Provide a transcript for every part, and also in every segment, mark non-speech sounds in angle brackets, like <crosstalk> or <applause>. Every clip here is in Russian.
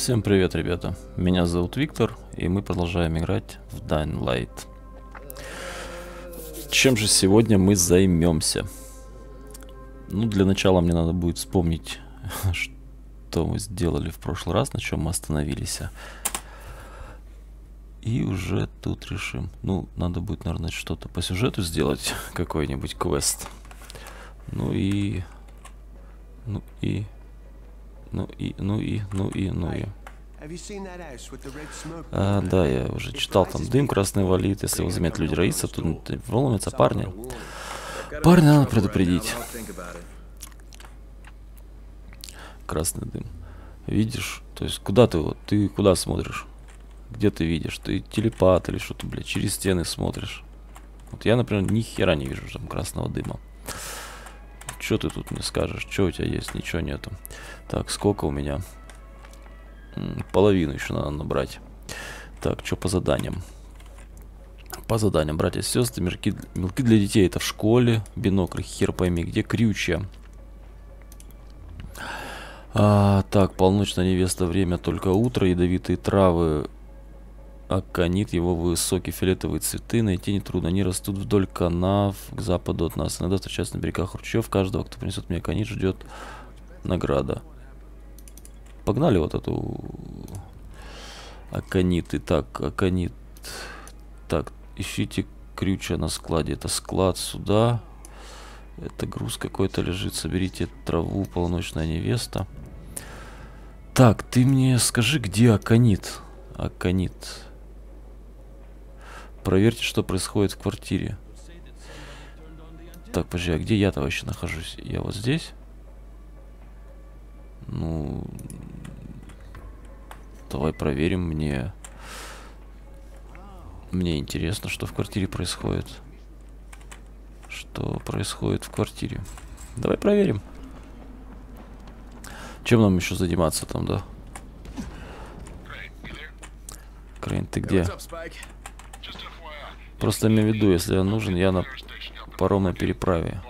Всем привет, ребята. Меня зовут Виктор, и мы продолжаем играть в Dying Light. Чем же сегодня мы займемся? Ну, для начала мне надо будет вспомнить, <laughs> что мы сделали в прошлый раз, на чем мы остановились. И уже тут решим. Ну, надо будет, наверное, что-то по сюжету сделать, <laughs> какой-нибудь квест. Ну и... Ну и... Ну и, ну и, ну и, ну и. А, да, я уже читал, там дым красный валит, если его заметят люди роится, тут вломятся парни. Парня надо предупредить. Красный дым. Видишь? То есть куда ты вот? Ты куда смотришь? Где ты видишь? Ты телепат или что-то, блядь, через стены смотришь. Вот я, например, ни хера не вижу там красного дыма. Что ты тут мне скажешь? Что у тебя есть? Ничего нету. Так, сколько у меня? Половину еще надо набрать. Так, что по заданиям? По заданиям, братья и сестры, мелки, мелки для детей это в школе, бинокль, хер пойми, где крючья. А, так, полночная невеста, время только утро, ядовитые травы, аконит, его высокие фиолетовые цветы, найти нетрудно, они растут вдоль канав к западу от нас. Иногда встречаются на берегах ручьев, каждого, кто принесет мне аконит, ждет награда. Погнали вот эту аконит. Итак, аконит. Так, ищите крюча на складе. Это склад сюда. Это груз какой-то лежит. Соберите траву, полночная невеста. Так, ты мне скажи, где аконит? Аконит. Проверьте, что происходит в квартире. Так, подожди, а где я-то вообще нахожусь? Я вот здесь? Ну, давай проверим. Мне, мне интересно, что в квартире происходит. Что происходит в квартире. Давай проверим. Чем нам еще заниматься там, да? Крейн, ты где? Просто имею в виду, если я нужен, я на паромной переправе.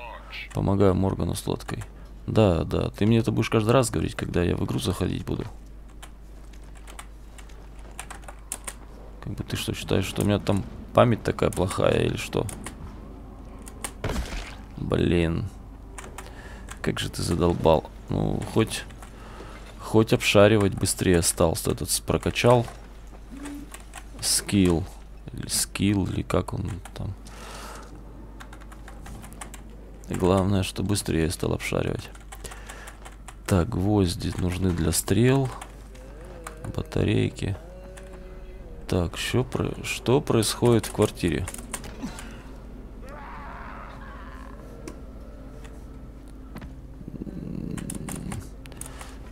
Помогаю Моргану с лодкой. Да, да. Ты мне это будешь каждый раз говорить, когда я в игру заходить буду. Как бы ты что, считаешь, что у меня там память такая плохая или что? Блин. Как же ты задолбал. Ну, хоть... Хоть обшаривать быстрее стал. Этот прокачал. Скилл. Или скилл, или как он там. И главное, что быстрее стал обшаривать. Так, гвозди нужны для стрел. Батарейки. Так, что, про... что происходит в квартире?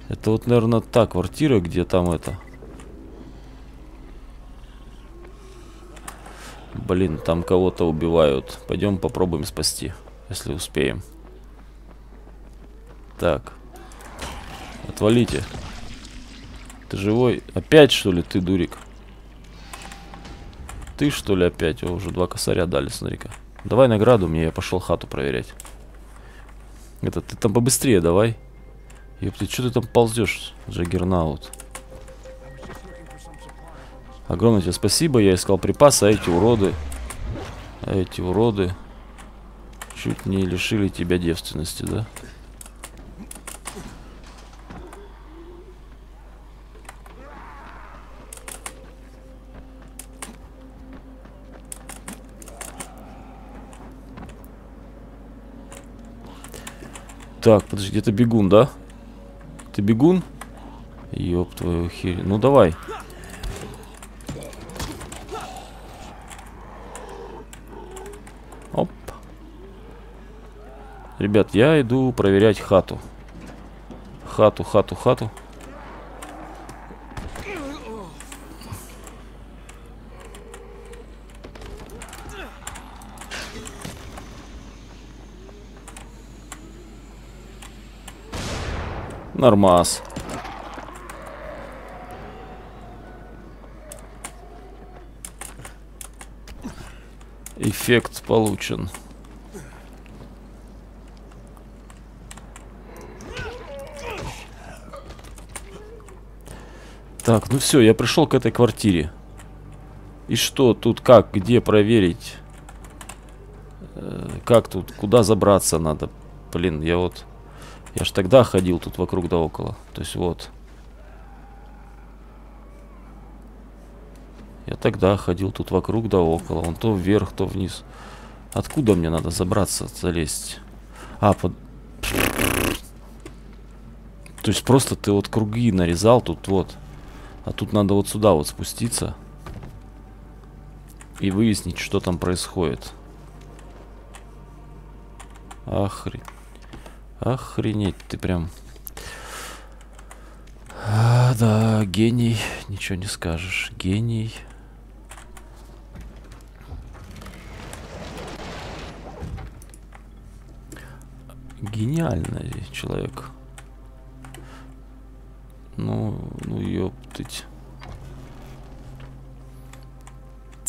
Это вот, наверное, та квартира, где там это... Блин, там кого-то убивают. Пойдем попробуем спасти, если успеем. Так. Отвалите. Ты живой? Опять, что ли, ты, дурик? Ты, что ли, опять? О, уже два косаря дали, смотри-ка. Давай награду мне, я пошел хату проверять. Это, ты там побыстрее давай. Ёпты, что ты там ползешь, Джаггернаут? Огромное тебе спасибо, я искал припасы, а эти уроды... А эти уроды... Чуть не лишили тебя девственности, да? Так, подожди, это бегун, да? Ты бегун? Ёб твою херь. Ну давай. Оп. Ребят, я иду проверять хату. Хату, хату, хату. Нормас. Эффект получен. Так, ну все, я пришел к этой квартире. И что тут, как, где проверить? Э, как тут, куда забраться надо? Блин, я вот... Я ж тогда ходил тут вокруг да около. То есть вот. Я тогда ходил тут вокруг да около. Вон то вверх, то вниз. Откуда мне надо забраться, залезть? А, под... То есть просто ты вот круги нарезал тут вот. А тут надо вот сюда вот спуститься. И выяснить, что там происходит. Охренеть. Охренеть, ты прям... А, да, гений. Ничего не скажешь. Гений. Гениальный человек. Ну, ну ёптыть.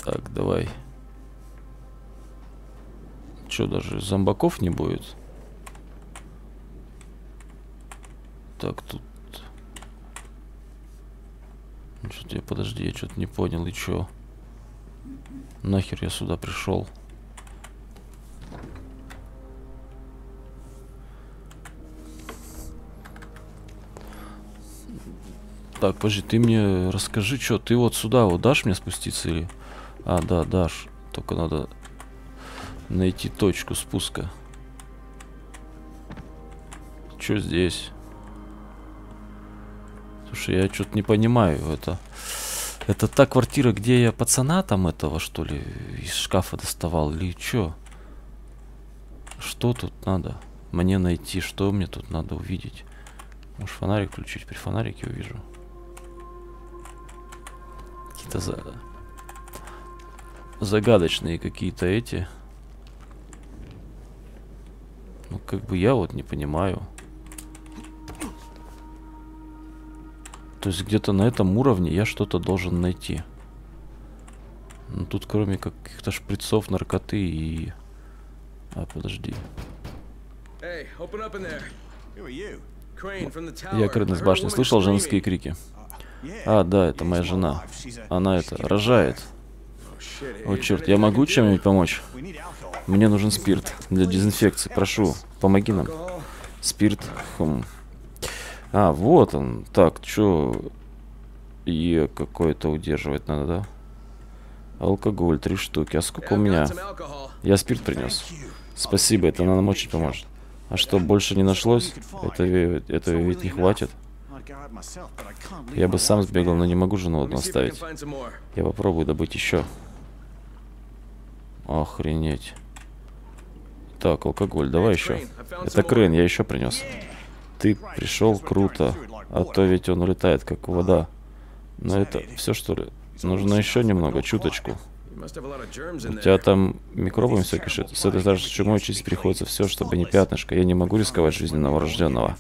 Так, давай. Что, даже зомбаков не будет? Так, тут... Ну, что-то я, подожди, я что-то не понял, и чё? Нахер я сюда пришел? Так, подожди, ты мне расскажи, что ты вот сюда вот дашь мне спуститься или... А, да, дашь. Только надо найти точку спуска. Что здесь? Слушай, я что-то не понимаю. Это... Это та квартира, где я пацана там этого, что ли, из шкафа доставал? Или что? Что тут надо? Мне найти, что мне тут надо увидеть? Может фонарик включить? При фонарике увижу. Какие-то за... загадочные какие-то эти. Ну, как бы я вот не понимаю. То есть где-то на этом уровне я что-то должен найти. Ну, тут кроме каких-то шприцов, наркоты и... А, подожди. Я Крын из башни. Слышал женские крики? А, да, это моя жена. Она это, рожает. О, черт, я могу чем-нибудь помочь? Мне нужен спирт для дезинфекции. Прошу, помоги нам. Спирт. Хм. А, вот он. Так, что... Е какое-то удерживать надо, да? Алкоголь, три штуки. А сколько у меня? Я спирт принес. Спасибо, это нам очень поможет. А что, больше не нашлось? Это, это ведь не хватит. Я бы сам сбегал, но не могу жену одну оставить. Я попробую добыть еще. Охренеть. Так, алкоголь, давай еще. Это Крейн, я еще принес. Ты пришел, круто. А то ведь он улетает, как вода. Но это все, что ли? Нужно еще немного, чуточку. У тебя там микробами все кишит. С этой даже чумой чистить приходится все, чтобы не пятнышко. Я не могу рисковать жизнью новорожденного.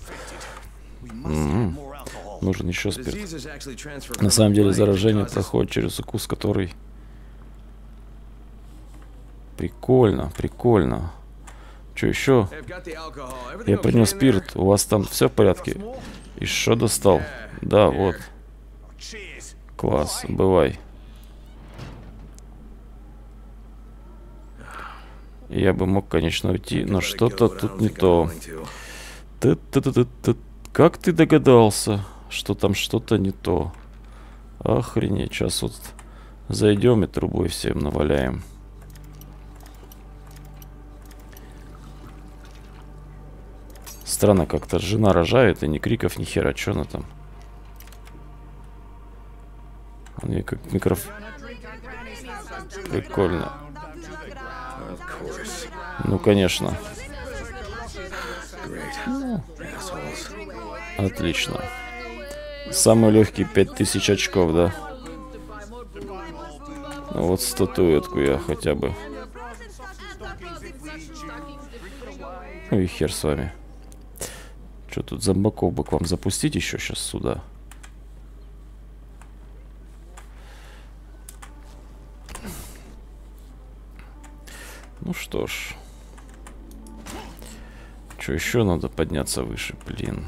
М -м. Нужен еще спирт. На самом деле заражение проходит через укус, который... Прикольно, прикольно. Что еще? Я принес спирт. У вас там все в порядке? Что достал? Да, вот. Класс, бывай. Я бы мог, конечно, уйти, но что-то тут не то. Ты -ты -ты -ты -ты. Как ты догадался? Что там что-то не то. Охренеть, сейчас вот зайдем и трубой всем наваляем. Странно как-то жена рожает, и ни криков, ни хера, что она там? Мне как микрофон... Прикольно. Ну, конечно. Ну, отлично. Самый легкий 5000 очков, да? Ну вот статуэтку я хотя бы. Ну и хер с вами. Что тут зомбаков бы к вам запустить еще сейчас сюда? Ну что ж. Что еще надо подняться выше, блин.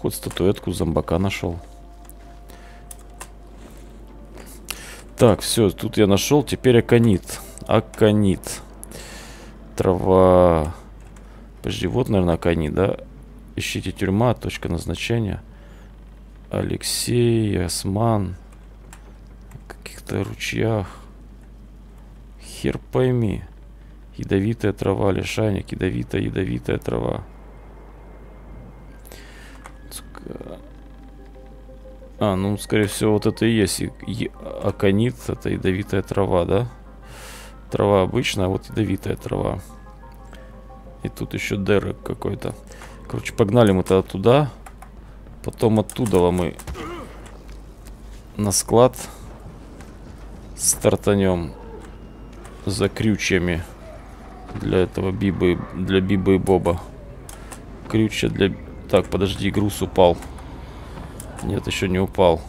Хоть статуэтку зомбака нашел. Так, все, тут я нашел. Теперь аконит. Аконит. Трава. Подожди, вот, наверное, аконит, да? Ищите тюрьма, точка назначения. Алексей, Осман. Каких-то ручьях. Хер пойми. Ядовитая трава, лишайник, ядовитая, ядовитая трава. А, ну, скорее всего, вот это и есть аконит, это ядовитая трава, да? Трава обычная, а вот ядовитая трава. И тут еще дерек какой-то. Короче, погнали мы тогда туда. Потом оттуда мы на склад стартанем за крючьями для этого Бибы, для Бибы и Боба. Крючья для... Так, подожди, груз упал. Нет, еще не упал.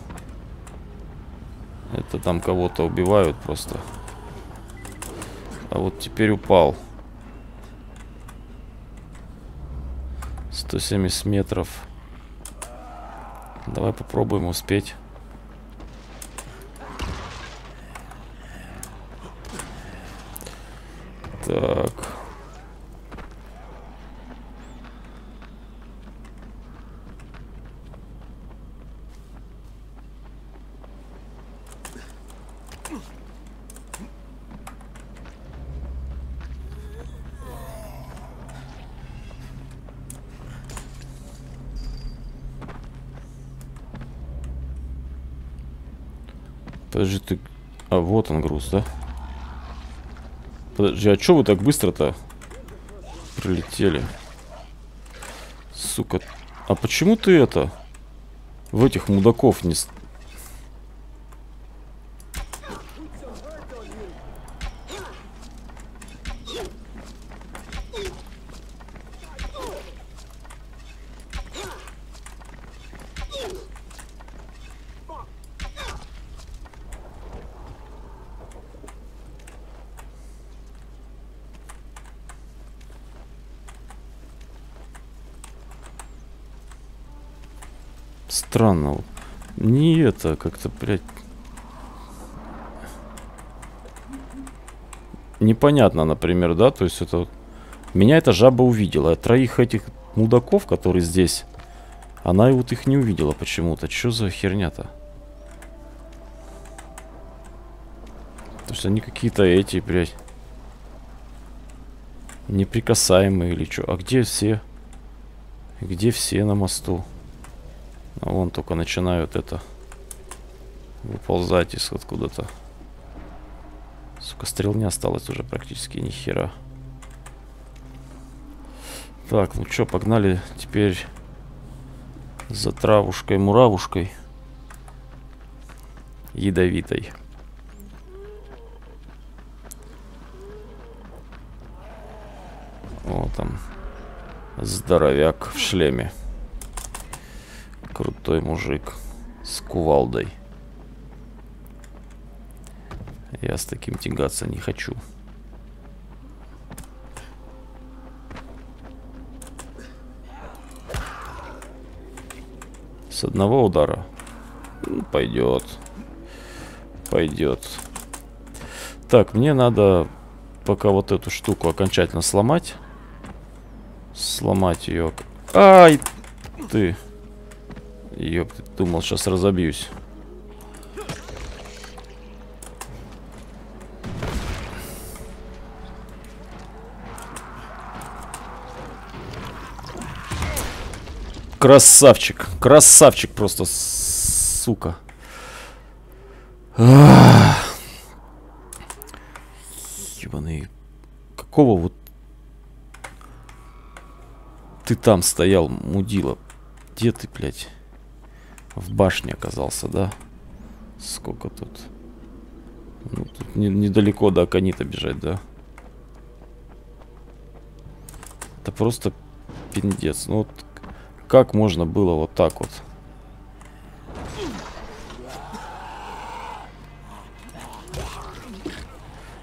Это там кого-то убивают просто. А вот теперь упал. 170 метров. Давай попробуем успеть. Так. Подожди, ты... А, вот он груз, да? Подожди, а чё вы так быстро-то прилетели? Сука. А почему ты это... В этих мудаков не... Странно. Не это, как-то, блядь... Непонятно, например, да? То есть это... Меня эта жаба увидела. А троих этих мудаков, которые здесь... Она вот их не увидела почему-то. Что за херня-то? То есть они какие-то эти, блядь... Неприкасаемые или что? А где все? Где все на мосту? А вон только начинают это выползать из откуда-то. Сука, стрел не осталось уже практически ни хера. Так, ну что, погнали теперь за травушкой-муравушкой ядовитой. Вот там здоровяк в шлеме. Крутой мужик с кувалдой. Я с таким тягаться не хочу. С одного удара? Ну, пойдет. Пойдет. Так, мне надо пока вот эту штуку окончательно сломать. Сломать ее. Ай, ты. Ёп, думал, сейчас разобьюсь. Красавчик. Красавчик просто, сука. Ебаный. Какого вот... Ты там стоял, мудила. Где ты, блядь? В башне оказался, да? Сколько тут? Ну, тут не, недалеко до Аканита бежать, да? Это просто пиндец. Ну вот как можно было вот так вот?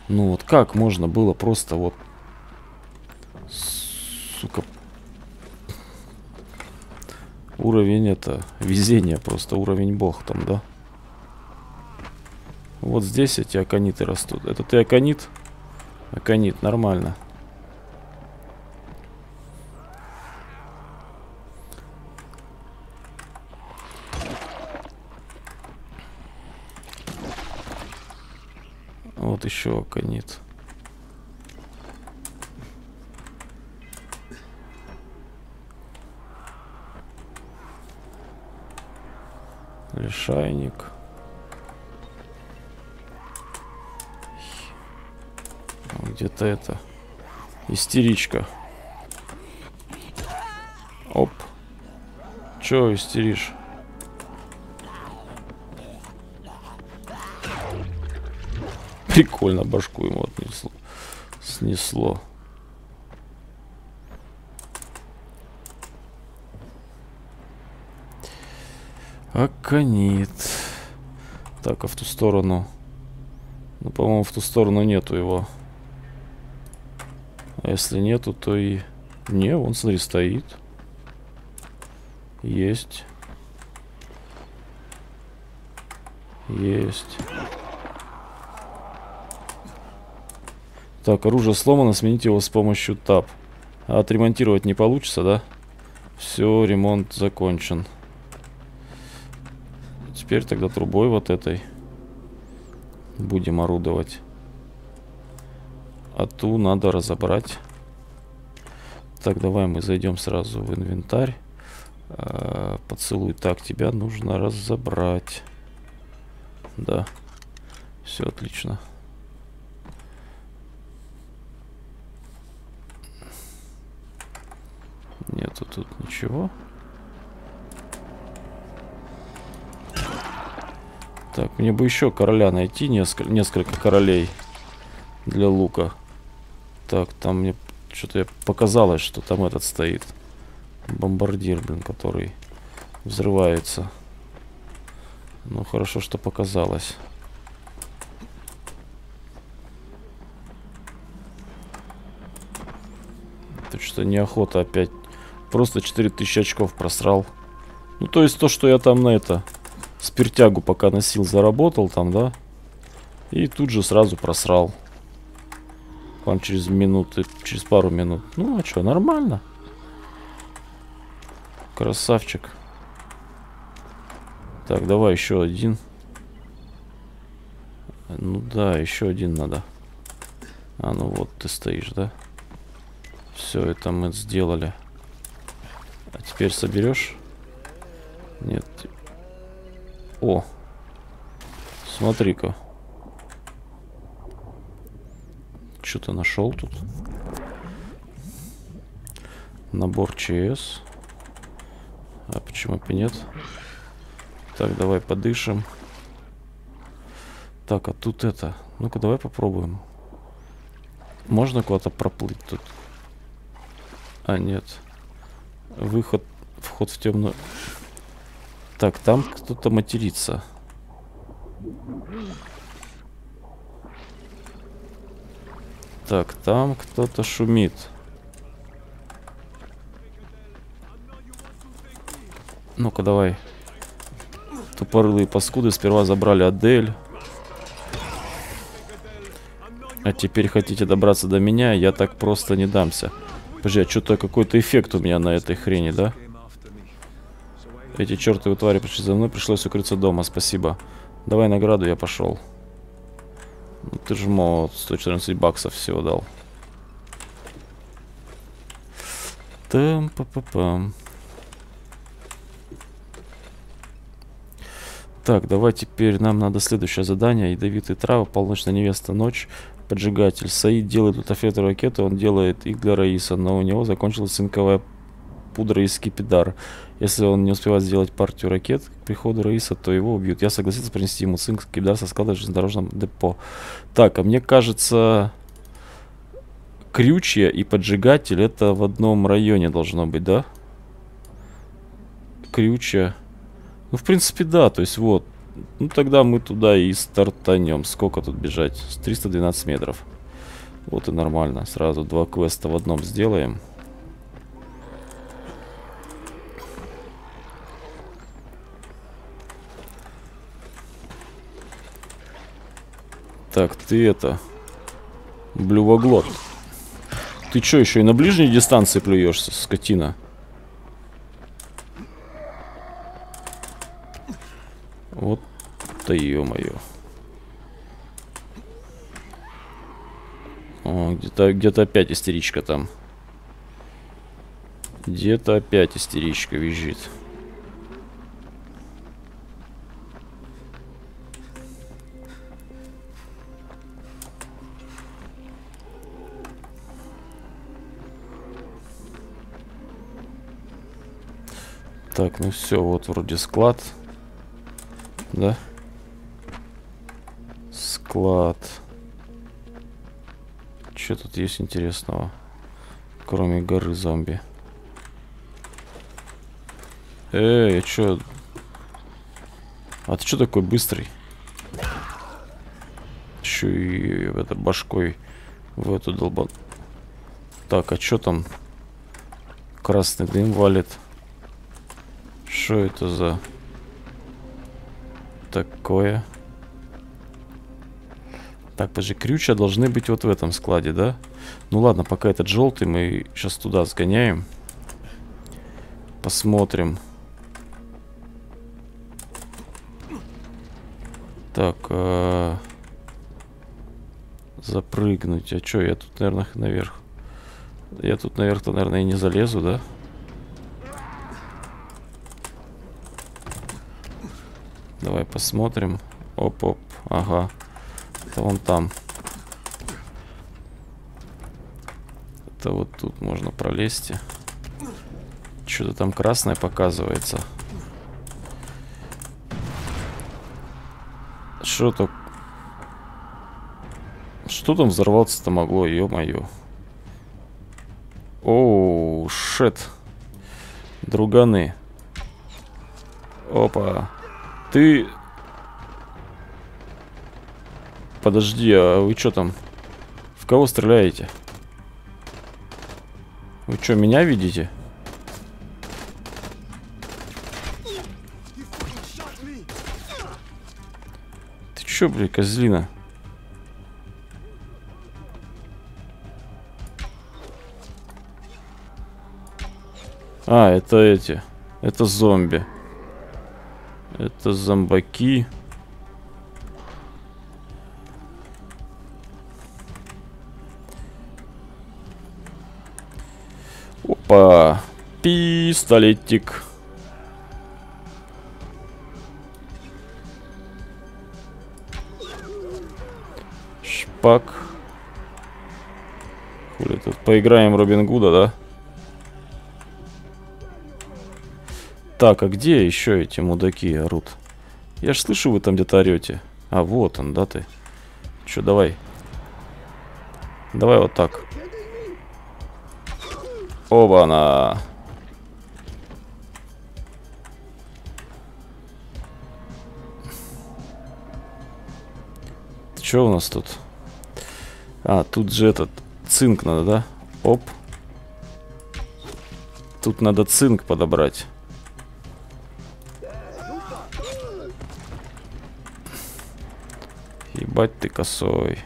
Ну вот как можно было просто вот... Сука. Уровень это, везение просто, уровень бог там, да? Вот здесь эти акониты растут. Это ты аконит? Аконит, нормально. Вот еще аконит. Лишайник. Где-то это. Истеричка. Оп. Чё истеришь? Прикольно башку ему отнесло. Снесло. Аконит. Так, а в ту сторону... Ну, по-моему, в ту сторону нету его. А если нету, то и... Не, он, смотри, стоит. Есть. Есть. Так, оружие сломано, смените его с помощью тап. А отремонтировать не получится, да? Все, ремонт закончен. Теперь тогда трубой вот этой будем орудовать. А ту надо разобрать. Так, давай мы зайдем сразу в инвентарь. А, поцелуй. Так, тебя нужно разобрать. Да. Все отлично. Нету тут ничего. Так, мне бы еще короля найти, несколько, несколько королей для лука. Так, там мне что-то показалось, что там этот стоит. Бомбардир, блин, который взрывается. Ну, хорошо, что показалось. Тут что неохота опять. Просто 4000 очков просрал. Ну, то есть то, что я там на это спиртягу пока носил, заработал там, да? И тут же сразу просрал. Вам через минуты, через пару минут. Ну, а что, нормально. Красавчик. Так, давай еще один. Ну да, еще один надо. А, ну вот ты стоишь, да? Все, это мы сделали. А теперь соберешь? Нет, о, смотри-ка. Что-то нашел тут. Набор ЧС. А почему бы нет? Так, давай подышим. Так, а тут это. Ну-ка, давай попробуем. Можно куда-то проплыть тут? А, нет. Выход, вход в темную... Так, там кто-то матерится. Так, там кто-то шумит. Ну-ка, давай. Тупорылые паскуды сперва забрали Адель. А теперь хотите добраться до меня, я так просто не дамся. Подожди, а что-то какой-то эффект у меня на этой хрени, да? Эти чертовы твари пришли за мной, пришлось укрыться дома, спасибо. Давай награду, я пошел. Ну, ты же мол 114 баксов всего дал. Там па па пам Так, давай теперь нам надо следующее задание. Ядовитые травы, полночная невеста, ночь, поджигатель. Саид делает тут ракеты, он делает их для Раиса, но у него закончилась цинковая пудра и скипидар. Если он не успевает сделать партию ракет к приходу Раиса, то его убьют. Я согласился принести ему цинк скипидар со склада в железнодорожном депо. Так, а мне кажется, крючья и поджигатель это в одном районе должно быть, да? Крючья. Ну, в принципе, да. То есть, вот. Ну, тогда мы туда и стартанем. Сколько тут бежать? С 312 метров. Вот и нормально. Сразу два квеста в одном сделаем. Так, ты это... Блювоглот. Ты что, еще и на ближней дистанции плюешься, скотина? Вот-то ё-моё. О, где-то где, -то, опять истеричка там. Где-то опять истеричка визжит. Так, ну все, вот вроде склад. Да? Склад. Что тут есть интересного? Кроме горы зомби. Эй, а чё? А ты чё такой быстрый? Чё и это башкой в эту долбан. Так, а чё там? Красный дым валит. Что это за такое? Так, подожди, крюча должны быть вот в этом складе, да? Ну ладно, пока этот желтый, мы сейчас туда сгоняем. Посмотрим. Так, э -э запрыгнуть. А что, я тут, наверное, наверх. Я тут наверх-то, наверное, и не залезу, да? Давай посмотрим. Оп-оп. Ага. Это вон там. Это вот тут можно пролезть. Что-то там красное показывается. Что то Что там взорваться-то могло, ё-моё. Оу, шет. Друганы. Опа. Ты... Подожди, а вы что там? В кого стреляете? Вы что, меня видите? Ты чё, блядь, козлина? А, это эти. Это зомби. Это зомбаки. Опа. Пистолетик. Шпак. Хули тут поиграем Робин Гуда, да? Так, а где еще эти мудаки орут? Я ж слышу, вы там где-то орете. А, вот он, да ты? Че, давай. Давай вот так. Оба-на. Что у нас тут? А, тут же этот цинк надо, да? Оп. Тут надо цинк подобрать. Ебать ты косой.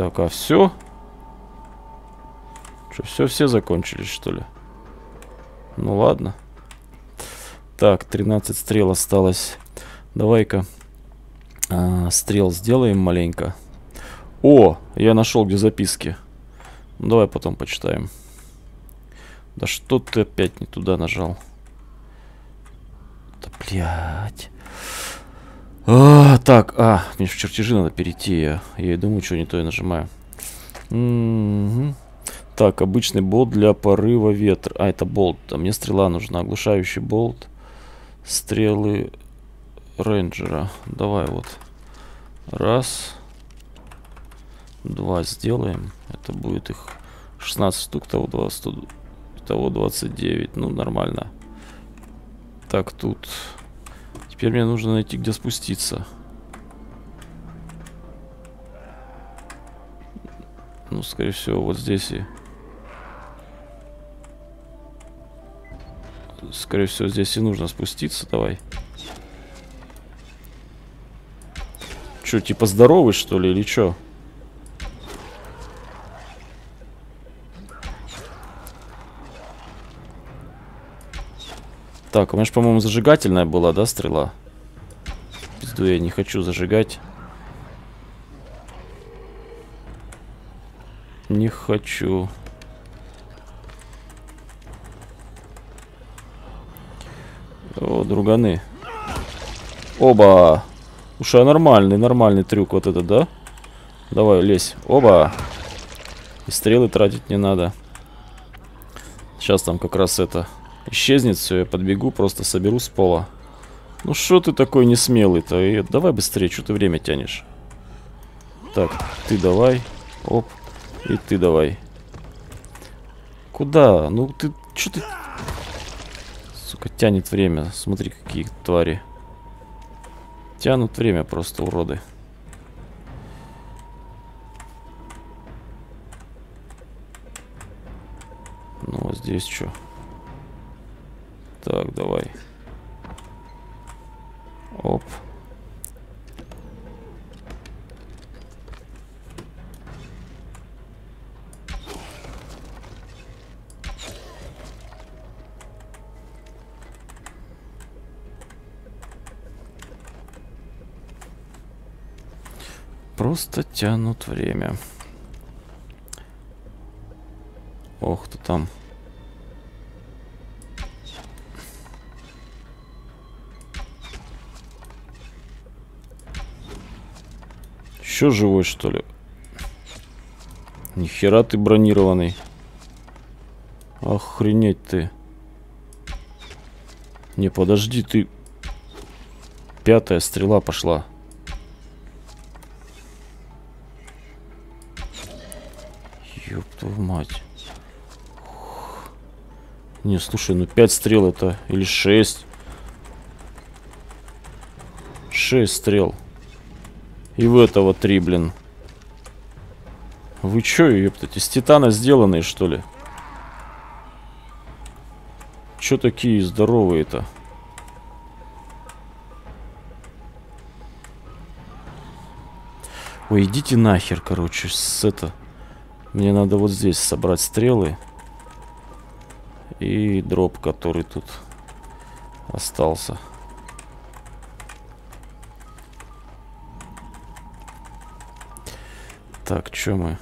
Так, а все? Что, все, все закончились, что ли? Ну ладно. Так, 13 стрел осталось. Давай-ка а, стрел сделаем маленько. О, я нашел где записки. Давай потом почитаем. Да что ты опять не туда нажал? Да блядь. А, так, а, мне в чертежи надо перейти. Я, я и думаю, что не то я нажимаю. Угу. Так, обычный болт для порыва ветра. А, это болт. А мне стрела нужна. Оглушающий болт. Стрелы рейнджера. Давай вот. Раз. Два сделаем. Это будет их 16 штук, того 2, 100, того 29. Ну, нормально. Так, тут... Теперь мне нужно найти, где спуститься. Ну, скорее всего, вот здесь и... скорее всего, здесь и нужно спуститься. Давай. Че, типа здоровый, что ли, или что? Так, у меня же, по-моему, зажигательная была, да, стрела? Пизду, я не хочу зажигать. Не хочу. О, друганы. Оба. Уж а нормальный, нормальный трюк вот этот, да? Давай, лезь. Оба. И стрелы тратить не надо. Сейчас там как раз это исчезнет все. Я подбегу, просто соберу с пола. Ну что ты такой несмелый-то? Давай быстрее, что ты время тянешь. Так, ты давай. Оп. И ты давай. Куда? Ну ты... Что ты... Сука, тянет время. Смотри, какие твари. Тянут время просто, уроды. Ну, а здесь что? Так, давай. Оп. Просто тянут время. Ох ты там. Еще живой, что ли? Нихера ты бронированный. Охренеть ты. Не, подожди, ты... Пятая стрела пошла. Ёб твою мать. Не, слушай, ну 5 стрел это... Или 6. 6 стрел. И в этого 3, блин. Вы чё, ёптать, из титана сделанные, что ли? Чё такие здоровые-то? Ой, идите нахер, короче, с это... Мне надо вот здесь собрать стрелы. И дроп, который тут остался. Так, что мы?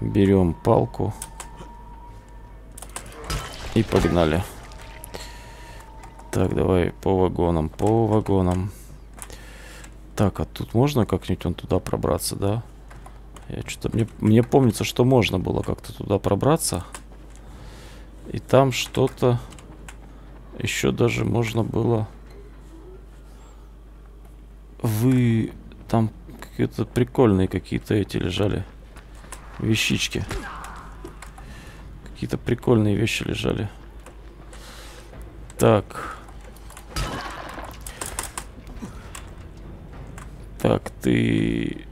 Берем палку. И погнали. Так, давай по вагонам, по вагонам. Так, а тут можно как-нибудь он туда пробраться, да? Я что-то мне, мне помнится, что можно было как-то туда пробраться. И там что-то еще даже можно было... Вы... Там какие-то прикольные какие-то эти лежали. Вещички. Какие-то прикольные вещи лежали. Так. Так, ты...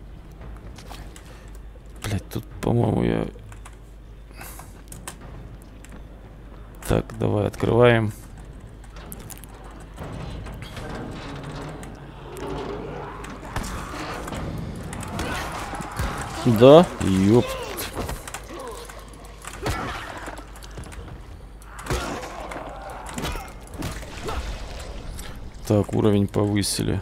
Блять, тут, по-моему, я... Так, давай открываем. Да, ёпт. Так, уровень повысили.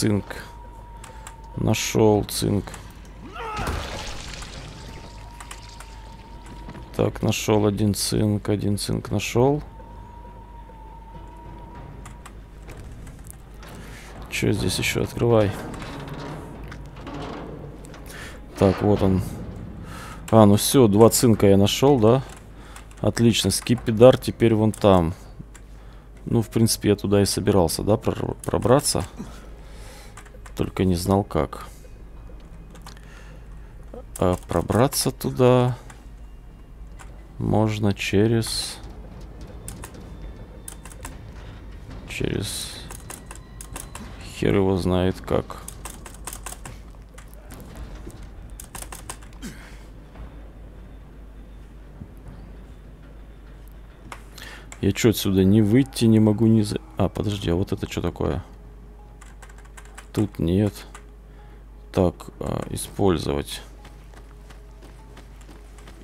Цинк. Нашел цинк. Так, нашел один цинк, один цинк нашел. Что здесь еще? Открывай. Так, вот он. А, ну все, два цинка я нашел, да? Отлично, скипидар теперь вон там. Ну, в принципе, я туда и собирался, да, пробраться. Только не знал как. А пробраться туда... Можно через... Через... Хер его знает как. Я что, отсюда не выйти не могу, не за... А, подожди, а вот это что такое? Тут нет. Так, а, использовать.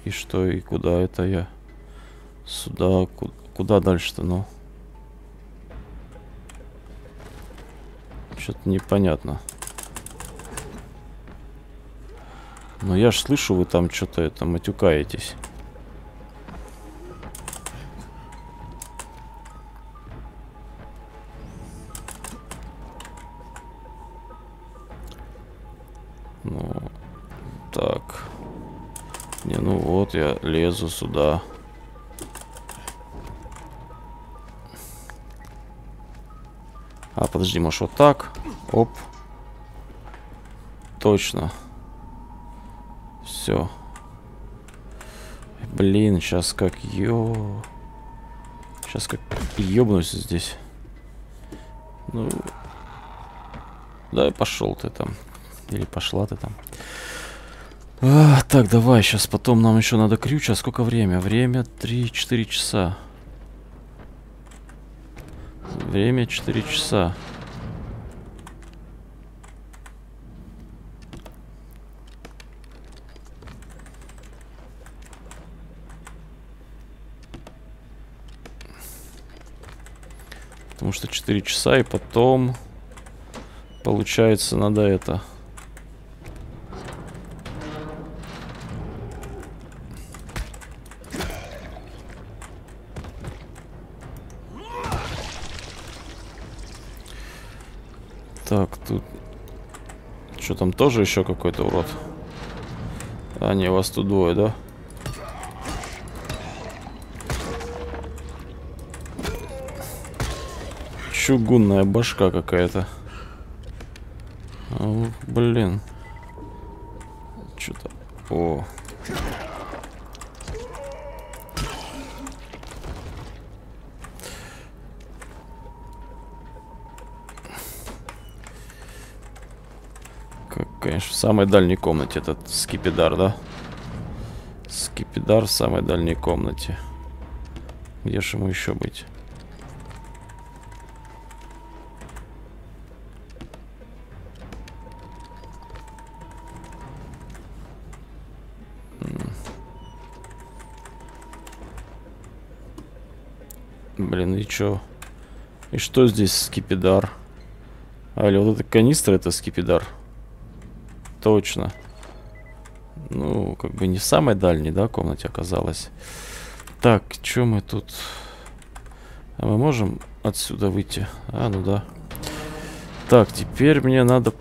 И что, и куда это я? Сюда, ку куда дальше-то, ну? Что-то непонятно. Но я ж слышу, вы там что-то это матюкаетесь. Я лезу сюда. А, подожди, может вот так? Оп. Точно. Все. Блин, сейчас как ё... Сейчас как ёбнусь здесь. Ну... Да, пошел ты там. Или пошла ты там. А, так, давай, сейчас потом нам еще надо крюча. Сколько время? Время 3-4 часа. Время 4 часа. Потому что 4 часа и потом получается надо это Так, тут... Что там, тоже еще какой-то урод? А, не, вас тут двое, да? Чугунная башка какая-то. блин. Что-то... О, конечно, в самой дальней комнате этот скипидар, да? Скипидар в самой дальней комнате. Где же ему еще быть? Блин, и чё? И что здесь скипидар? А, или вот эта канистра это скипидар? Точно. Ну, как бы не в самой дальней, да, комнате оказалось. Так, что мы тут... А мы можем отсюда выйти? А, ну да. Так, теперь мне надо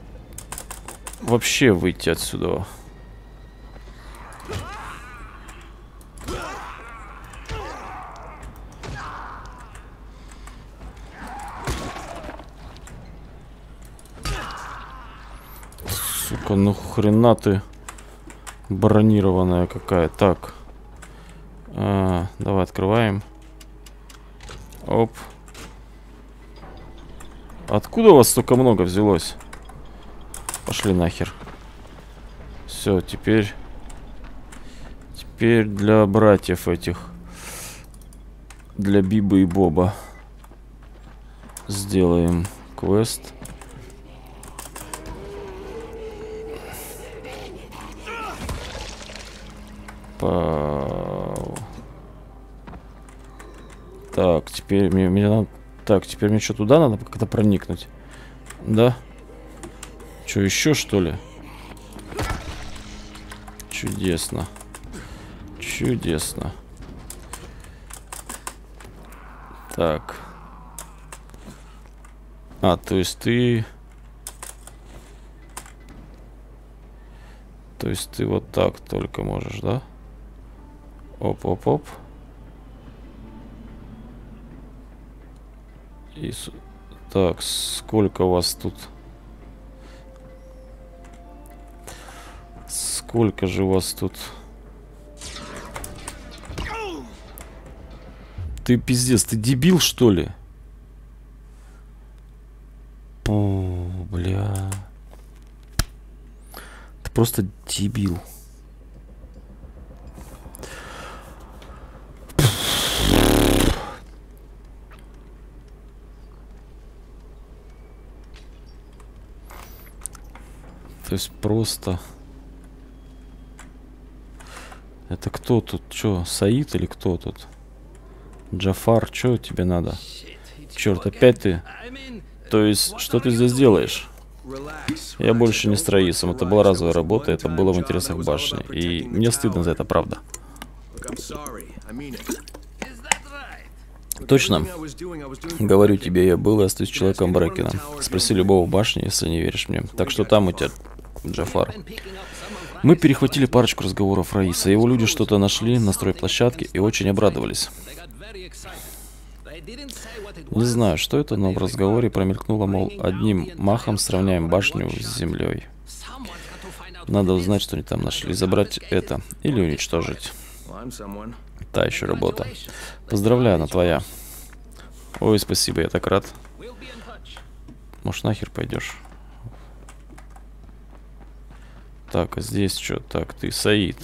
вообще выйти отсюда. Сука, ну хрена ты бронированная какая. Так. А, давай открываем. Оп. Откуда у вас столько много взялось? Пошли нахер. Все, теперь... Теперь для братьев этих. Для Биба и Боба. Сделаем квест. Пау. Так, теперь мне, мне надо... Так, теперь мне что, туда надо как-то проникнуть? Да? Что, еще что ли? Чудесно. Чудесно. Так. А, то есть ты... То есть ты вот так только можешь, да? Да. Оп-оп-оп. И... Так, сколько у вас тут? Сколько же у вас тут? Ты пиздец, ты дебил, что ли? О, бля. Ты просто дебил. То есть просто... Это кто тут? Чё, Саид или кто тут? Джафар, что тебе надо? Черт, опять ты? То есть, что ты здесь делаешь? Я больше не с Раисом. Это была разовая работа, это было в интересах башни. И мне стыдно за это, правда. Точно. Говорю тебе, я был и остаюсь человеком Брекина. Спроси любого в башне, если не веришь мне. Так что там у тебя, Джафар? Мы перехватили парочку разговоров Раиса. Его люди что-то нашли на стройплощадке и очень обрадовались. Не знаю, что это, но в разговоре промелькнуло, мол, одним махом сравняем башню с землей. Надо узнать, что они там нашли, забрать это или уничтожить. Та еще работа. Поздравляю, она твоя. Ой, спасибо, я так рад. Может, нахер пойдешь? Так, а здесь что? Так, ты Саид.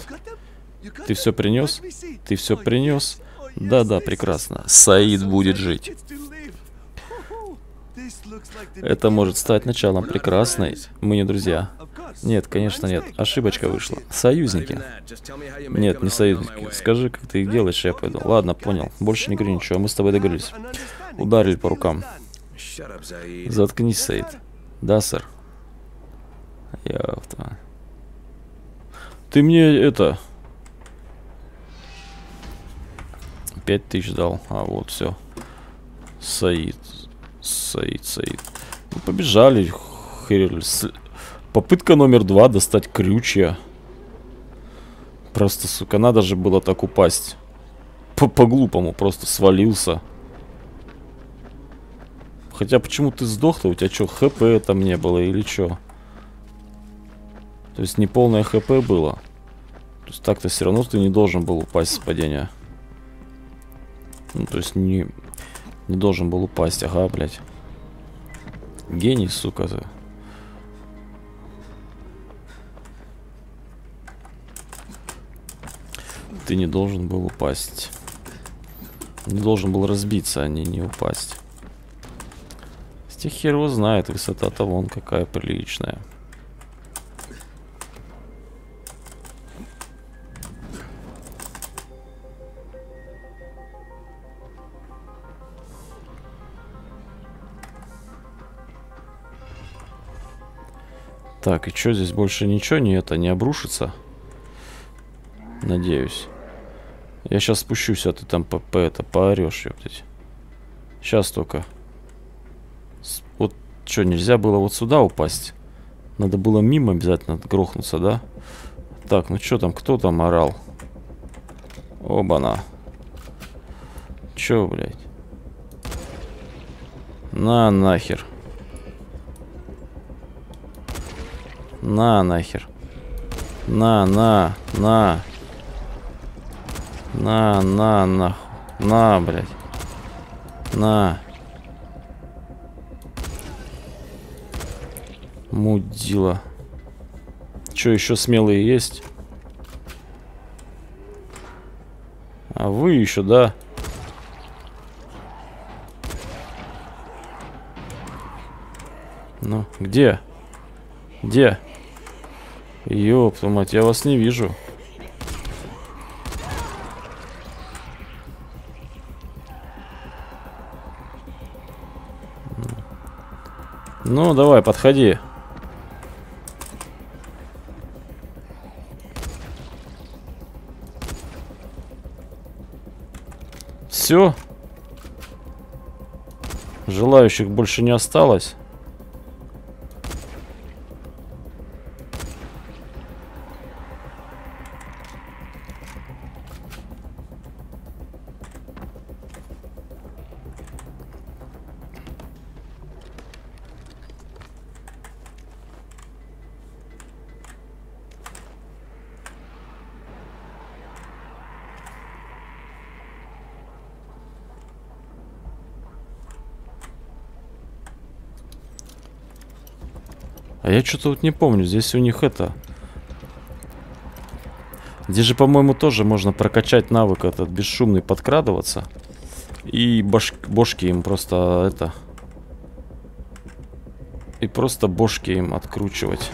Ты все принес? Ты все принес? Да-да, прекрасно. Саид будет жить. Это может стать началом прекрасной. Мы не друзья. Нет, конечно нет. Ошибочка вышла. Союзники. Нет, не союзники. Скажи, как ты их делаешь, я пойду. Ладно, понял. Больше не говори ничего, мы с тобой договорились. Ударили по рукам. Заткнись, Саид. Да, сэр. Я... Ты мне это... Пять тысяч дал. А вот все. Саид. Саид, Саид. Ну, побежали. Херили. Попытка номер два достать крючья. Просто, сука, надо же было так упасть. По-глупому просто свалился. Хотя почему ты сдох-то? У тебя что, хп там не было или что? То есть не полное хп было. То есть так-то все равно ты не должен был упасть с падения. Ну, то есть не, не должен был упасть. Ага, блядь. Гений, сука. -то. Ты не должен был упасть. Не должен был разбиться, а не, не упасть. С тех хер его знает, высота-то вон какая приличная. Так, и что здесь больше ничего не это не обрушится? Надеюсь. Я сейчас спущусь, а ты там по, по это поорешь, ёптать. Сейчас только. С, вот что, нельзя было вот сюда упасть? Надо было мимо обязательно грохнуться, да? Так, ну что там, кто там орал? Оба-на. Чё, блядь? На нахер. На нахер. На, на, на. На, на, на. На, блядь. На. Мудила. Что, еще смелые есть? А вы еще, да? Ну, где? Где? Ёпта мать, я вас не вижу. Ну, давай, подходи. Все. Желающих больше не осталось. Что-то вот не помню. Здесь у них это... Здесь же, по-моему, тоже можно прокачать навык этот бесшумный подкрадываться. И баш... бошки им просто это... И просто бошки им откручивать.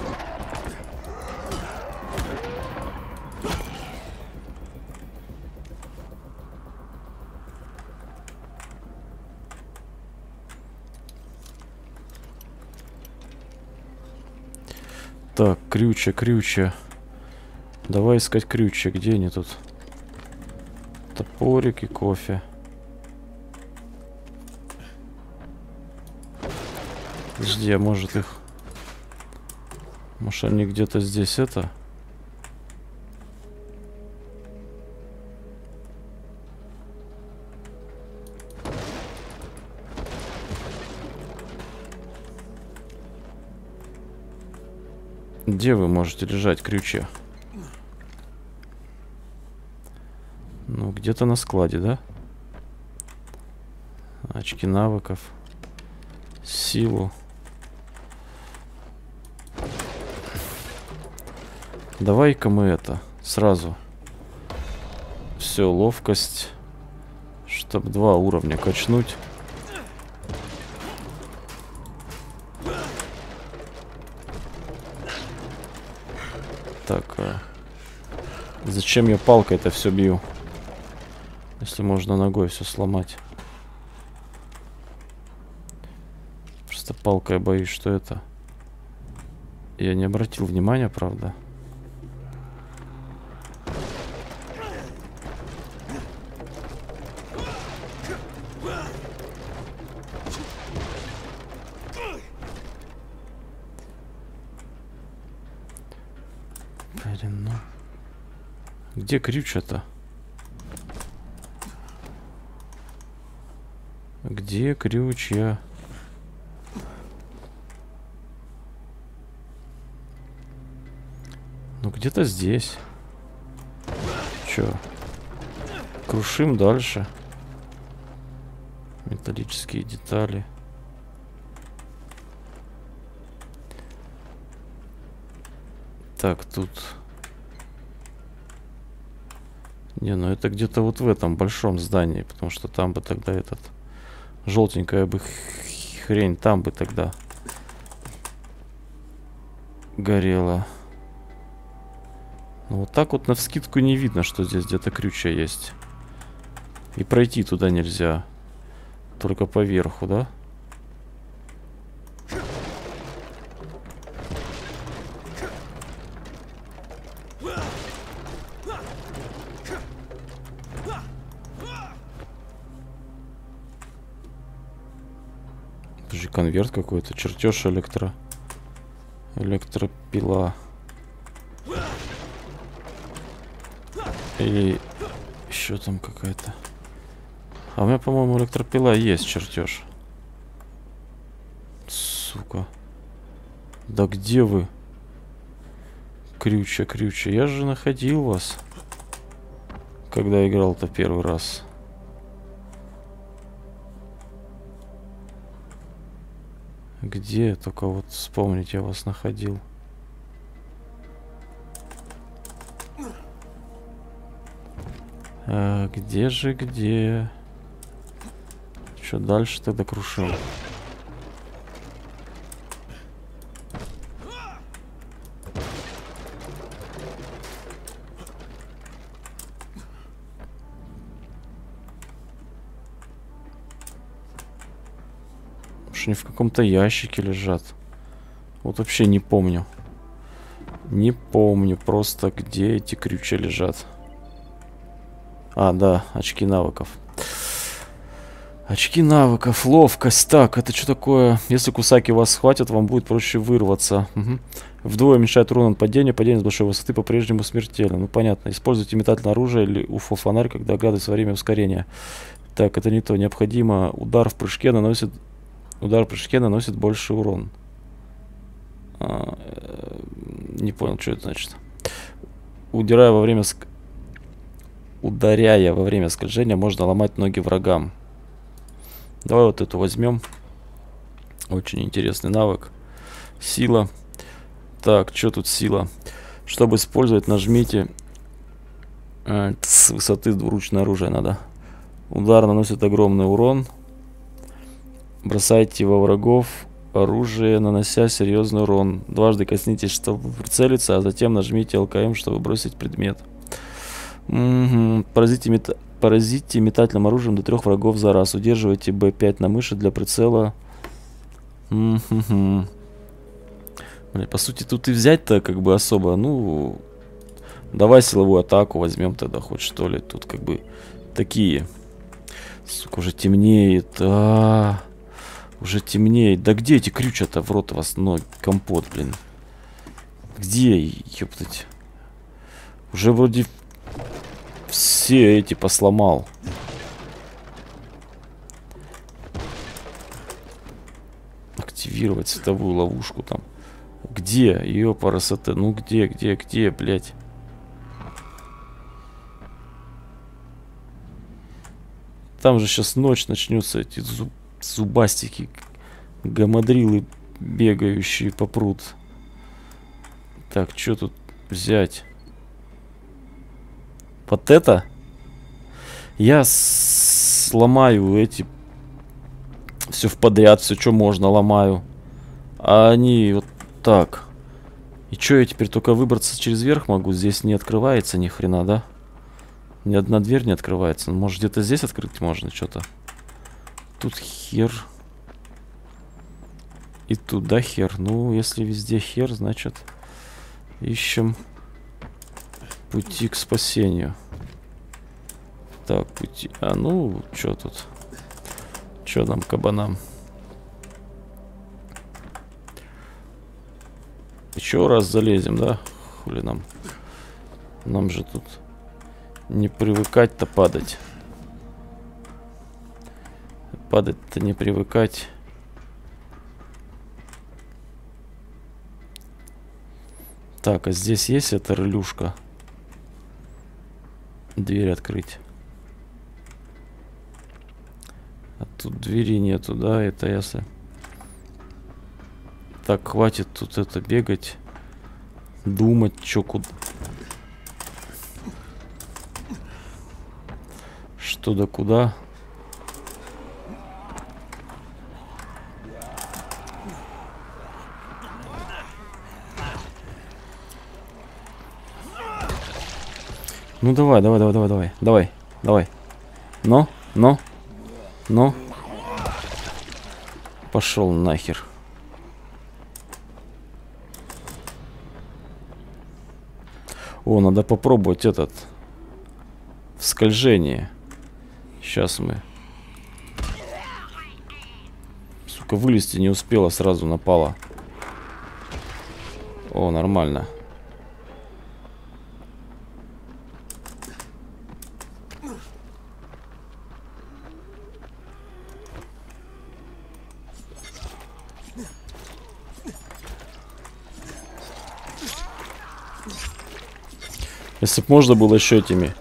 Так, крюча, крюча. Давай искать крюча. Где они тут? Топорик и кофе. Подожди, может их... Может они где-то здесь это... Где вы можете лежать, крючья? Ну, где-то на складе, да? Очки навыков. Силу. Давай-ка мы это сразу. Все, ловкость. Чтобы два уровня качнуть. Зачем я палкой это все бью? Если можно ногой все сломать. Просто палкой боюсь, что это... Я не обратил внимания, правда. Блин, ну... Где крюча-то? Где крючья? Ну где-то здесь. Чё? Крушим дальше. Металлические детали. Так, тут... Не, ну это где-то вот в этом большом здании, потому что там бы тогда этот... Желтенькая бы хрень там бы тогда горела. Ну, вот так вот на вскидку не видно, что здесь где-то крюча есть. И пройти туда нельзя. Только поверху, да? Конверт какой-то, чертеж электро... Электропила. Или еще там какая-то. А у меня, по-моему, электропила есть чертеж. Сука. Да где вы? Крюча, крюча. Я же находил вас. Когда играл-то первый раз. Где? Только вот вспомнить я вас находил. А, где же, где? Что дальше тогда крушим? они в каком-то ящике лежат. Вот вообще не помню. Не помню просто, где эти крючи лежат. А, да, очки навыков. Очки навыков, ловкость. Так, это что такое? Если кусаки вас схватят, вам будет проще вырваться. Угу. Вдвое уменьшает урон от падения. Падение с большой высоты по-прежнему смертельно. Ну, понятно. Используйте метательное оружие или уфо-фонарь, когда оглядывается во время ускорения. Так, это не то. Необходимо. Удар в прыжке наносит Удар в прыжке наносит больше урон. А, э, не понял, что это значит. Удирая во время... Ск... Ударяя во время скольжения, можно ломать ноги врагам. Давай вот эту возьмем. Очень интересный навык. Сила. Так, что тут сила? Чтобы использовать, нажмите э, с высоты двуручное оружие надо. Удар наносит огромный урон. Бросайте во врагов оружие, нанося серьезный урон. Дважды коснитесь, чтобы прицелиться, а затем нажмите ЛКМ, чтобы бросить предмет. Угу. Поразите, мета... Поразите метательным оружием до трех врагов за раз. Удерживайте B5 на мыши для прицела. Угу. Блин, по сути, тут и взять-то как бы особо, ну... Давай силовую атаку возьмем тогда хоть что ли. Тут как бы такие. Сука, уже темнеет. А -а -а. Уже темнеет. Да где эти крюча-то в рот вас, но компот, блин. Где, ёптать? Уже вроде все эти посломал. Активировать световую ловушку там. Где? Ее парасоте. Ну где, где, где, блядь? Там же сейчас ночь начнется, эти зуб, зубастики, гамадрилы бегающие попрут. Так, что тут взять? Вот это? Я сломаю эти... Все в подряд, все, что можно, ломаю. А они вот так. И что, я теперь только выбраться через верх могу? Здесь не открывается ни хрена, да? Ни одна дверь не открывается. Может, где-то здесь открыть можно что-то? Тут хер. И туда хер. Ну, если везде хер, значит, ищем пути к спасению. Так, пути... А, ну, что тут? Что нам, кабанам? Еще раз залезем, да? Хули нам? Нам же тут не привыкать-то падать. Падать-то не привыкать. Так, а здесь есть эта рылюшка? Дверь открыть. А тут двери нету, да, это если... Так, хватит тут это бегать. Думать, что куда... Что да куда. Ну давай, давай, давай, давай, давай, давай, давай. Но, но, но. Пошел нахер. О, надо попробовать этот. Скольжение. Сейчас мы. Сука, вылезти не успела, сразу напала. О, нормально. Если бы можно было еще этими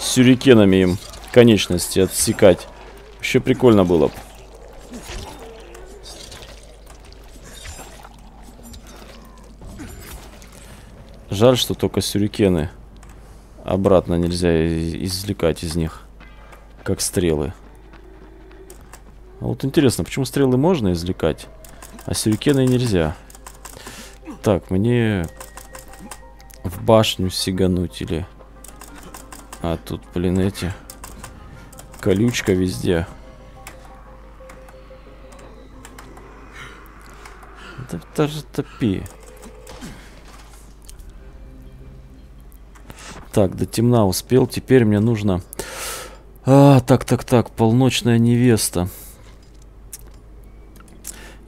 сюрикенами им конечности отсекать. Еще прикольно было бы. Жаль, что только сюрикены обратно нельзя извлекать из них, как стрелы. А вот интересно, почему стрелы можно извлекать, а сюрикены нельзя? Так, мне в башню сигануть или... А тут, блин, эти... Колючка везде. Да топи. Так, до темна успел. Теперь мне нужно... А, так, так, так. Полночная невеста.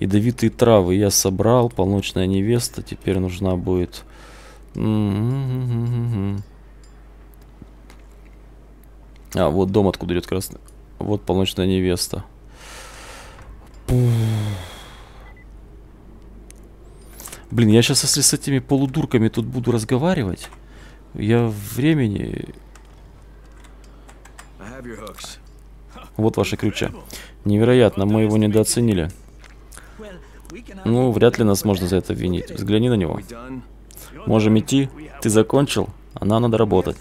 Ядовитые травы я собрал. Полночная невеста. Теперь нужна будет... А, вот дом, откуда идет красный. Вот полночная невеста. Блин, я сейчас, если с этими полудурками тут буду разговаривать, я времени... Вот ваши ключа. Невероятно, мы его недооценили. Ну, вряд ли нас можно за это винить. Взгляни на него. Можем идти? Ты закончил? А нам надо работать.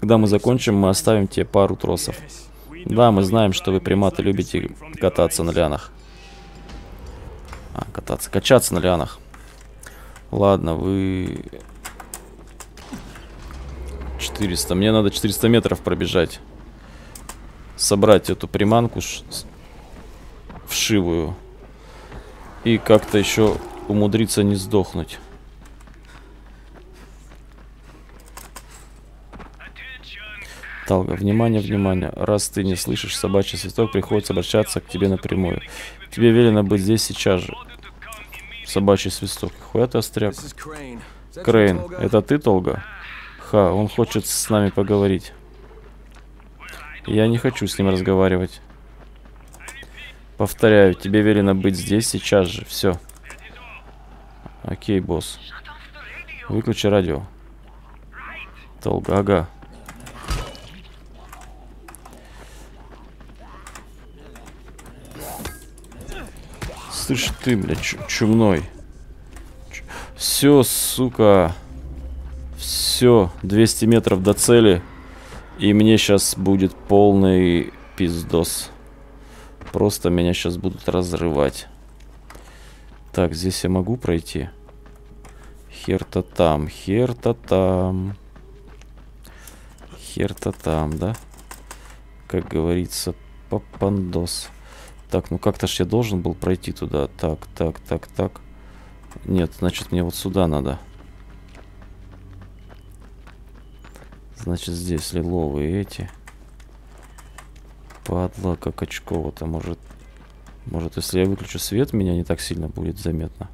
Когда мы закончим, мы оставим тебе пару тросов. Да, мы знаем, что вы приматы любите кататься на лианах. А, кататься. Качаться на лианах. Ладно, вы... 400. Мне надо 400 метров пробежать. Собрать эту приманку вшивую. И как-то еще умудриться не сдохнуть. Талга, внимание, внимание. Раз ты не слышишь собачий свисток, приходится обращаться к тебе напрямую. Тебе велено быть здесь сейчас же. Собачий свисток. Хуя ты остряк. Крейн, это ты, Толга? Ха, он хочет с нами поговорить. Я не хочу с ним разговаривать. Повторяю, тебе велено быть здесь сейчас же. Все. Окей, босс. Выключи радио. Толга, ага. Слышь ты, бля, чумной. Все, сука. Все, 200 метров до цели. И мне сейчас будет полный пиздос. Просто меня сейчас будут разрывать. Так, здесь я могу пройти? Хер-то там, хер-то там. Хер-то там, да? Как говорится, папандос. Так, ну как-то ж я должен был пройти туда. Так, так, так, так. Нет, значит мне вот сюда надо. Значит здесь лиловые эти. Падла, как очково-то, может... Может, если я выключу свет, меня не так сильно будет заметно.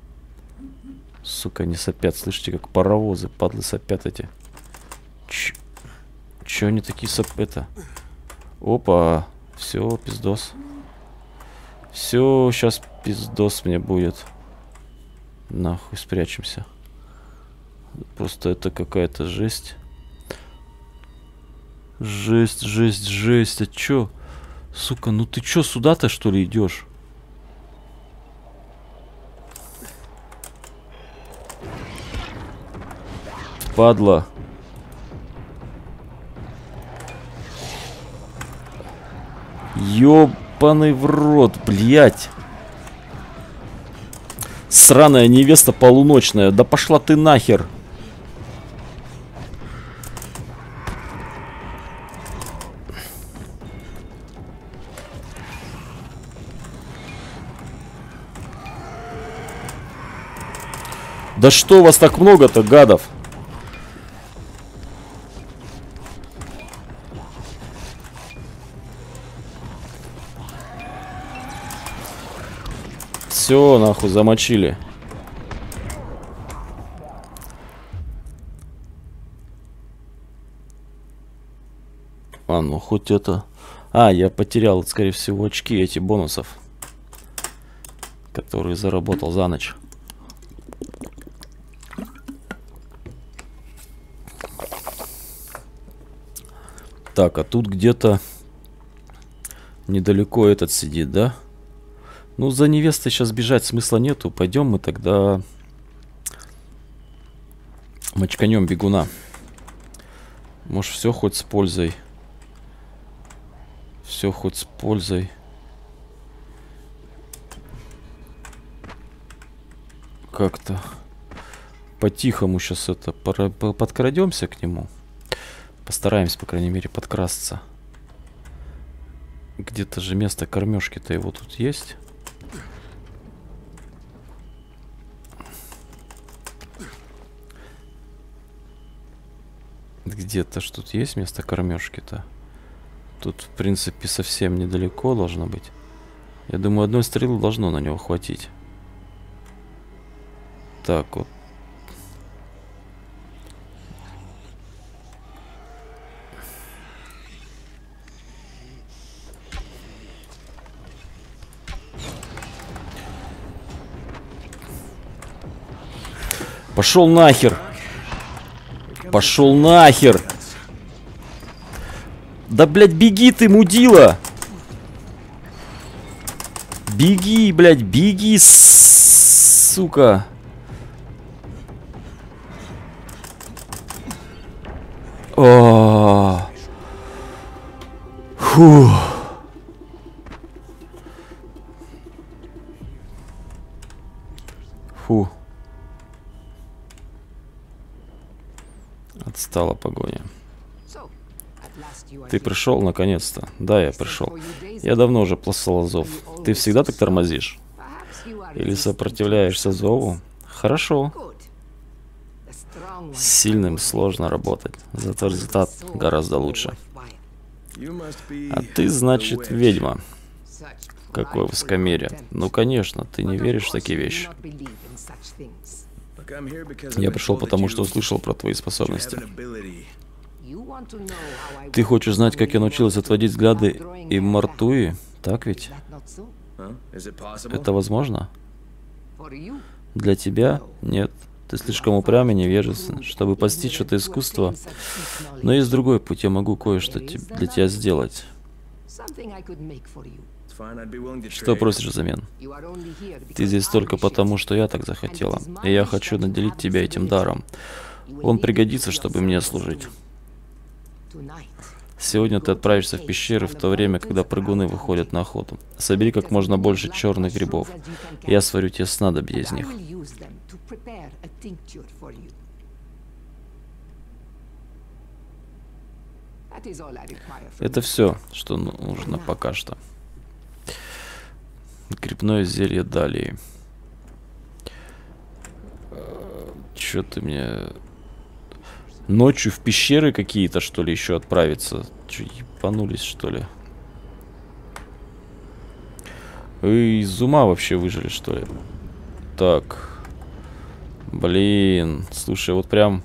Сука, они сопят. Слышите, как паровозы, падлы сопят эти. Ч Че они такие соп... Это... Опа, все, пиздос. Все, сейчас пиздос мне будет. Нахуй спрячемся. Просто это какая-то жесть. Жесть, жесть, жесть. А чё? Сука, ну ты чё сюда-то что ли идешь? Падла. Ёбаный в рот, блядь. Сраная невеста полуночная. Да пошла ты нахер. Да что у вас так много-то, гадов? Все, нахуй, замочили. А, ну хоть это... А, я потерял, скорее всего, очки эти бонусов. Которые заработал за ночь. Так, а тут где-то недалеко этот сидит, да? Ну, за невестой сейчас бежать смысла нету. Пойдем мы тогда мочканем бегуна. Может, все хоть с пользой. Все хоть с пользой. Как-то по-тихому сейчас это подкрадемся к нему. Постараемся, по крайней мере, подкрасться. Где-то же место кормежки-то его тут есть. Где-то ж тут есть место кормежки-то. Тут, в принципе, совсем недалеко должно быть. Я думаю, одной стрелы должно на него хватить. Так, вот Пошел нахер. Пошел нахер. Да, блядь, беги ты, мудила. Беги, блядь, беги, сука. О. Фу. Отстала погоня. Ты пришел наконец-то? Да, я пришел. Я давно уже послал зов. Ты всегда так тормозишь? Или сопротивляешься зову? Хорошо. С сильным сложно работать, зато результат гораздо лучше. А ты, значит, ведьма. Какое высокомерие. Ну, конечно, ты не веришь в такие вещи. Я пришел потому, что услышал про твои способности. Ты хочешь знать, как я научилась отводить взгляды и мартуи? Так ведь? Это возможно? Для тебя? Нет. Ты слишком упрям и невежествен, чтобы постичь это искусство. Но есть другой путь, я могу кое-что для тебя сделать. Что просишь взамен? Ты здесь только потому, что я так захотела, и я хочу наделить тебя этим даром. Он пригодится, чтобы мне служить. Сегодня ты отправишься в пещеры в то время, когда прыгуны выходят на охоту. Собери как можно больше черных грибов. Я сварю тебе снадобье из них. Это все, что нужно пока что. Грибное зелье далее. Че ты мне... Ночью в пещеры какие-то, что ли, еще отправиться? Че, ебанулись, что ли? Вы из ума вообще выжили, что ли? Так. Блин. Слушай, вот прям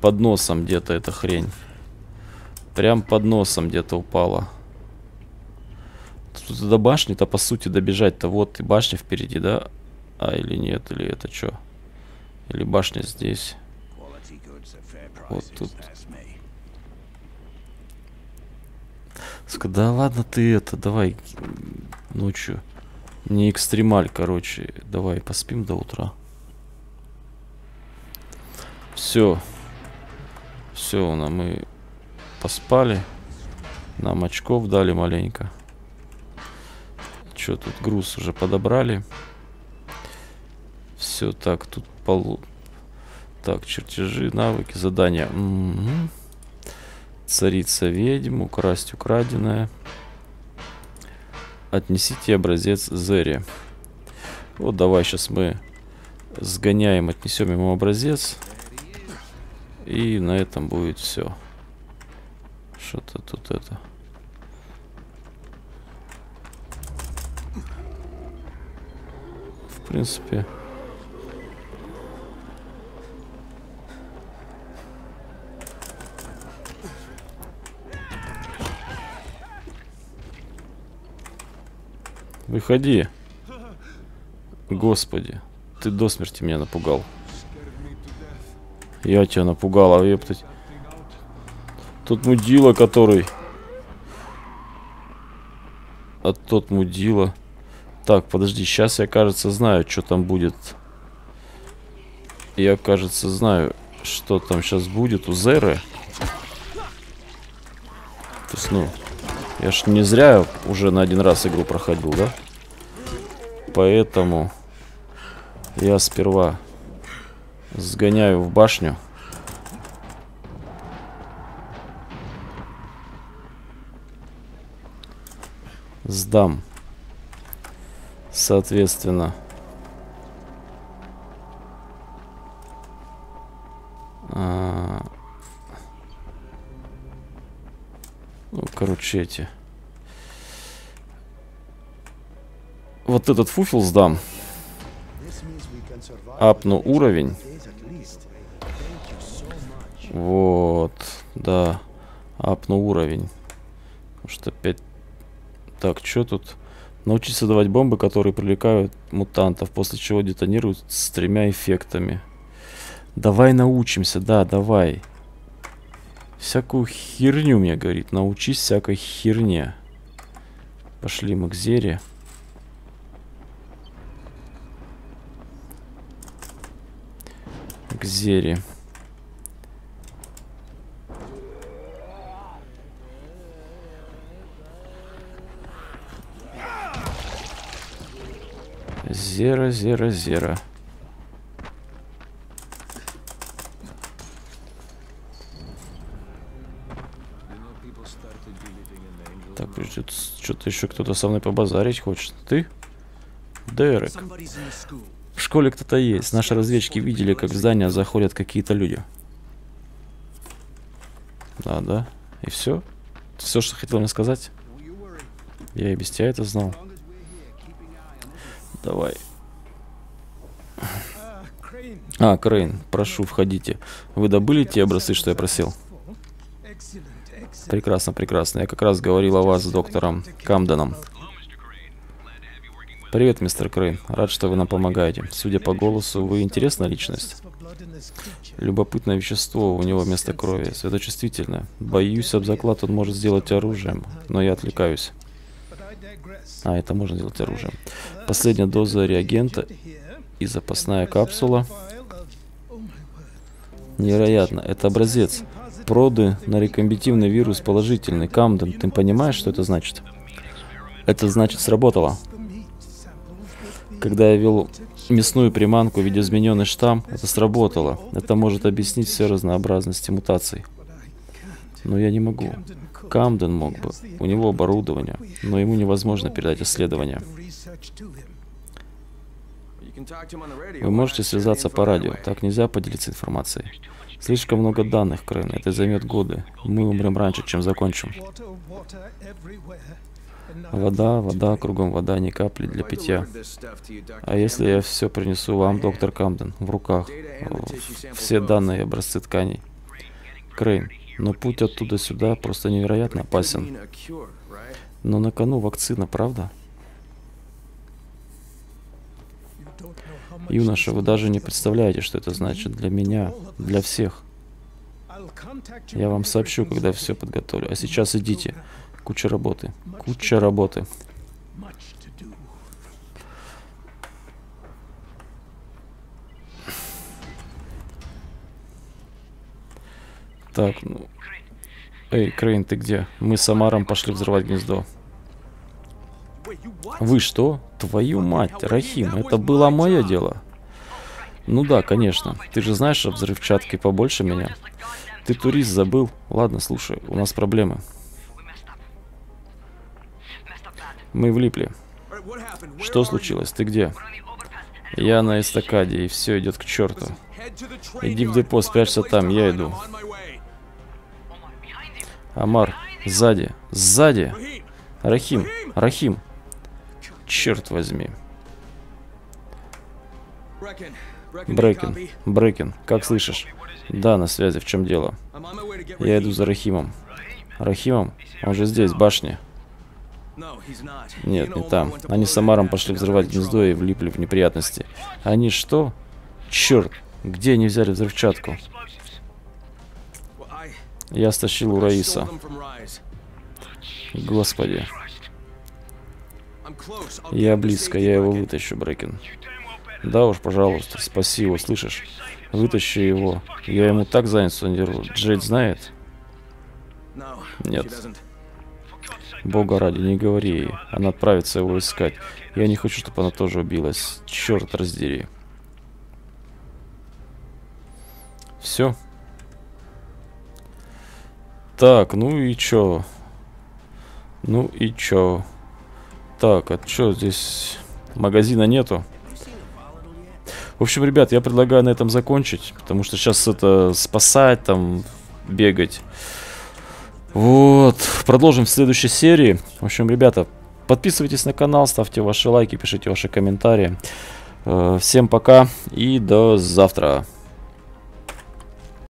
под носом где-то эта хрень. Прям под носом где-то упала. Тут до башни-то, по сути, добежать-то. Вот и башня впереди, да? А, или нет, или это что? Или башня здесь? Вот тут. Да ладно ты это, давай ночью. Не экстремаль, короче. Давай поспим до утра. Все. Все, мы поспали. Нам очков дали маленько. Что тут, груз уже подобрали. Все так, тут полу... Так, чертежи, навыки, задания. Угу. Царица ведьм, украсть украденное. Отнесите образец Зере. Вот давай сейчас мы сгоняем, отнесем ему образец. И на этом будет все. Что-то тут это... В принципе... Выходи. Господи, ты до смерти меня напугал. Я тебя напугал, а ептать. Тот мудила, который... А тот мудила... Так, подожди, сейчас я, кажется, знаю, что там будет. Я, кажется, знаю, что там сейчас будет у Зеры. То есть, ну, я ж не зря уже на один раз игру проходил, да? Поэтому я сперва сгоняю в башню. Сдам. Соответственно. А, ну, короче, эти. Вот этот фуфел сдам. Апну уровень. Вот, да. Апну уровень. Потому что опять... Так, что тут? Научиться давать бомбы, которые привлекают мутантов, после чего детонируют с тремя эффектами. Давай научимся, да, давай. Всякую херню, мне говорит. Научись всякой херне. Пошли мы к Зере. К Зере. Зера, зера, зера. Так, что-то еще кто-то со мной побазарить хочет. Ты? Дерек. В школе кто-то есть. Наши разведчики видели, как в здание заходят какие-то люди. Да, да. И все? Все, что хотел мне сказать? Я и без тебя это знал. Давай. А, Крейн, прошу, входите. Вы добыли те образцы, что я просил? Прекрасно, прекрасно. Я как раз говорил о вас с доктором Камденом. Привет, мистер Крейн. Рад, что вы нам помогаете. Судя по голосу, вы интересная личность. Любопытное вещество у него вместо крови. Светочувствительное. Боюсь, об заклад он может сделать оружием, но я отвлекаюсь. А, это можно сделать оружием. Последняя доза реагента и запасная капсула. Невероятно. Это образец. Проды на рекомбитивный вирус положительный. Камден, ты понимаешь, что это значит? Это значит сработало. Когда я вел мясную приманку в виде измененный штамм, это сработало. Это может объяснить все разнообразности мутаций. Но я не могу. Камден мог бы. У него оборудование, но ему невозможно передать исследования. Вы можете связаться по радио. Так нельзя поделиться информацией. Слишком много данных, Крэн. Это займет годы. Мы умрем раньше, чем закончим. Вода, вода, кругом вода, ни капли для питья. А если я все принесу вам, доктор Камден, в руках, все данные и образцы тканей? Крейн, но путь оттуда сюда просто невероятно опасен. Но на кону вакцина, правда? Юноша, вы даже не представляете, что это значит для меня, для всех. Я вам сообщу, когда все подготовлю. А сейчас идите. Куча работы. Куча работы. Так, ну... Эй, Крейн, ты где? Мы с Амаром пошли взрывать гнездо. Вы что? Твою мать, Рахим, это было мое дело. Ну да, конечно. Ты же знаешь о взрывчатке побольше меня. Ты турист забыл? Ладно, слушай, у нас проблемы. Мы влипли. Что случилось? Ты где? Я на эстакаде, и все идет к черту. Иди в депо, спрячься там, я иду. Амар, сзади, сзади. Рахим, Рахим. Черт возьми. Брекин, Брекин, как слышишь? Да, на связи, в чем дело? Я иду за Рахимом. Рахимом? Он же здесь, в башне. Нет, не там. Они с Амаром пошли взрывать гнездо и влипли в неприятности. Они что? Черт, где они взяли взрывчатку? Я стащил у Раиса. Господи. Я близко, я его вытащу, Брекен. Да уж, пожалуйста, спаси его, слышишь? Вытащи его. Я ему так что не Джейд знает? Нет. Бога ради, не говори ей. Она отправится его искать. Я не хочу, чтобы она тоже убилась. Черт раздери. Все. Так, ну и чё? Ну и чё? Так, а чё здесь? Магазина нету? В общем, ребят, я предлагаю на этом закончить, потому что сейчас это спасать, там, бегать. Вот, продолжим в следующей серии. В общем, ребята, подписывайтесь на канал, ставьте ваши лайки, пишите ваши комментарии. Э, всем пока и до завтра.